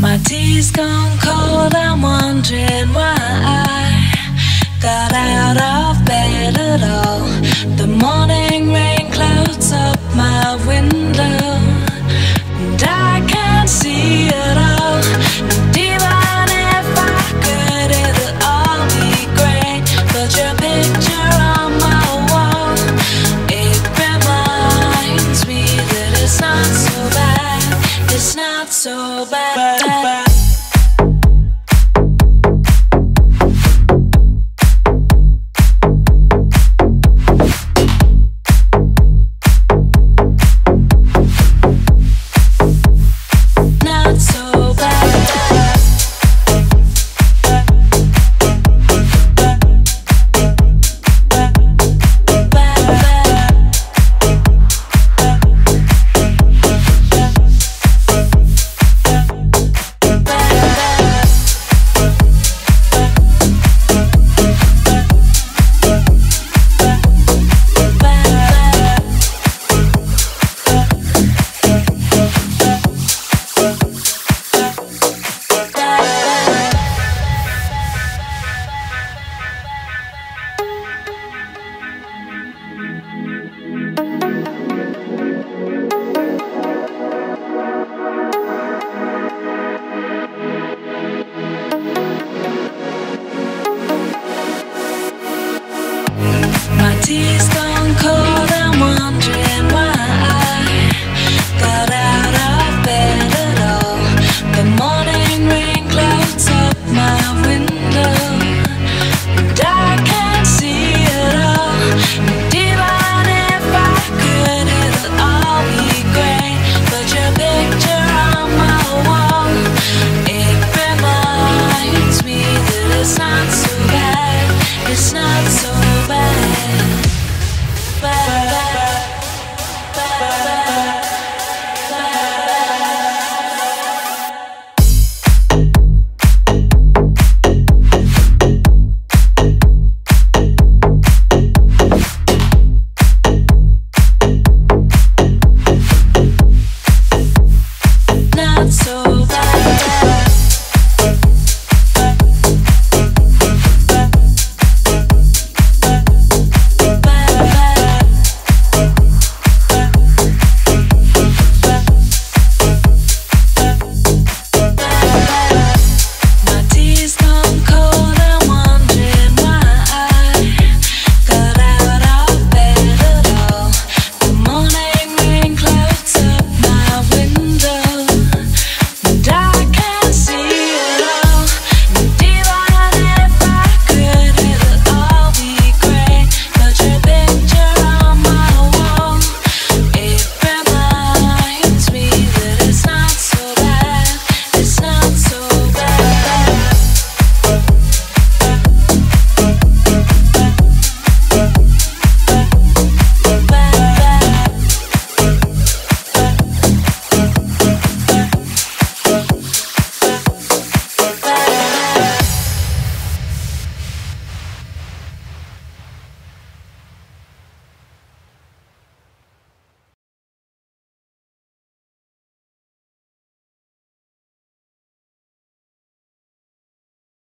My tea's gone cold, I'm wondering why I got out of bed at all. The morning rain clouds up my window, and I can't see it all. And even if I could, it'll all be great. But your picture on my wall, it reminds me that it's not so bad. It's not so bad.